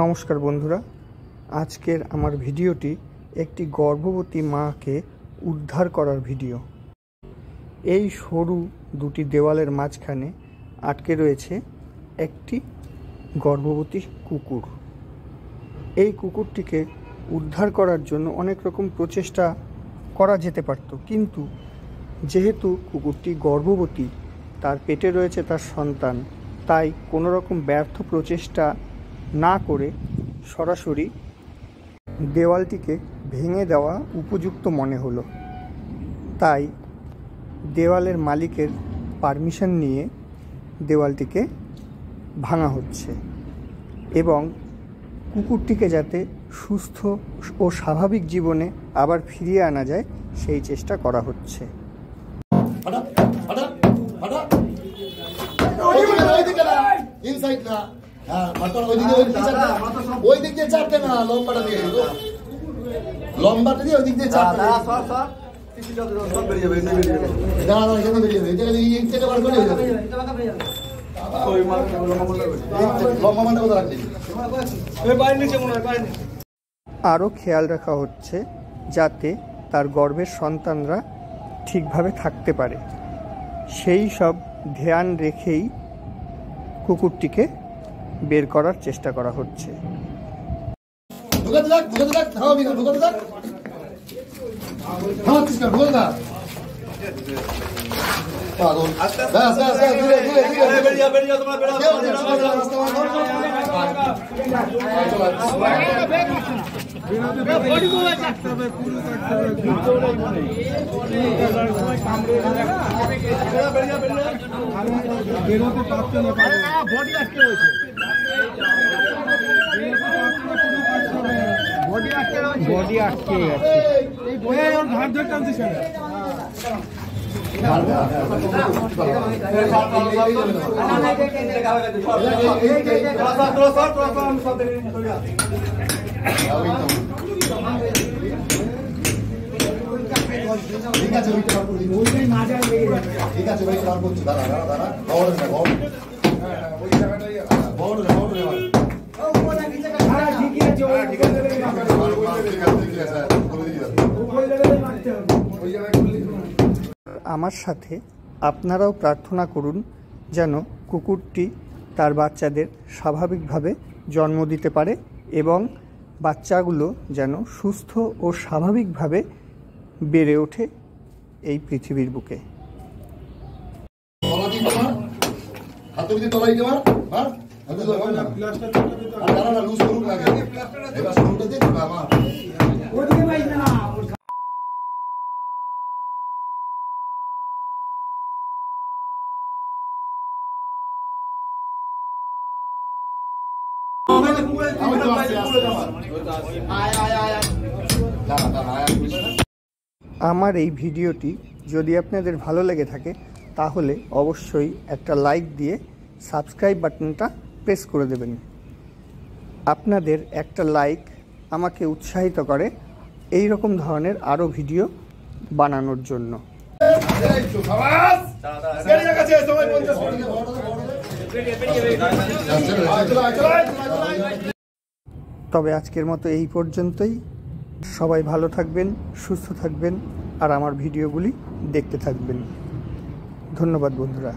নমস্কার বন্ধুরা, আজকের আমার ভিডিওটি একটি গর্ভবতী মাকে উদ্ধার করার ভিডিও। এই সরু দুটি দেওয়ালের মাঝখানে আটকে রয়েছে একটি গর্ভবতী কুকুর। এই কুকুরটিকে উদ্ধার করার জন্য অনেক রকম প্রচেষ্টা করা যেতে পারত, কিন্তু যেহেতু কুকুরটি গর্ভবতী তার পেটে রয়েছে তার সন্তান। তাই কোনো রকম ব্যর্থ প্রচেষ্টা না করে সরাসরি দেওয়ালটিকে ভেঙে দেওয়া উপযুক্ত মনে হলো। তাই দেওয়ালের মালিকের পারমিশন নিয়ে দেওয়ালটিকে ভাঙা হচ্ছে এবং কুকুরটিকে যাতে সুস্থ ও স্বাভাবিক জীবনে আবার ফিরিয়ে আনা যায়, সেই চেষ্টা করা হচ্ছে। না হ্যাঁ ওইদিকে ওই দিক দিয়ে না লম্বাটা দিয়ে লম্বাটা দিয়ে ওই দিক দিয়ে আরও খেয়াল রাখা হচ্ছে যাতে তার গর্ভের সন্তানরা ঠিকভাবে থাকতে পারে। সেই সব ধ্যান রেখেই কুকুরটিকে বের করার চেষ্টা করা হচ্ছে। ঢুকাতে থাক আটকে আছে ব্যাস ব্যাস ধীরে ধীরে ধীরে ঠিক আছে ঠিক আছে বার করছি দাঁড়া দাঁড়া দাঁড়া গড় না গড় না আমার সাথে আপনারাও প্রার্থনা করুন যেন কুকুরটি তার বাচ্চাদের স্বাভাবিকভাবে জন্ম দিতে পারে এবং বাচ্চাগুলো যেন সুস্থ ও স্বাভাবিকভাবে বেড়ে ওঠে এই পৃথিবীর বুকে। তলা দিয়ে তোমার হাতে দিয়ে তলাই দেওয়ার মার হাতে দিয়ে মার না আর দাঁড়া না লুজ করুক লাগে এবার শুরুটা দিয়ে দিবা আমার আমি তো আসছি, আসছি, আসছি। দাঁড়া, দাঁড়া, আয়, আয়, বুঝলি? আমার এই ভিডিওটি যদি আপনাদের ভালো লেগে থাকে তাহলে অবশ্যই একটা লাইক দিয়ে সাবস্ক্রাইব বাটনটা প্রেস করে দেবেন আপনাদের একটা লাইক আমাকে উৎসাহিত করে এই রকম ধরনের আরও ভিডিও বানানোর জন্য তবে আজকের মতো এই পর্যন্তই। সবাই ভালো থাকবেন, সুস্থ থাকবেন আর আমার ভিডিওগুলি দেখতে থাকবেন। ধন্যবাদ বন্ধুরা।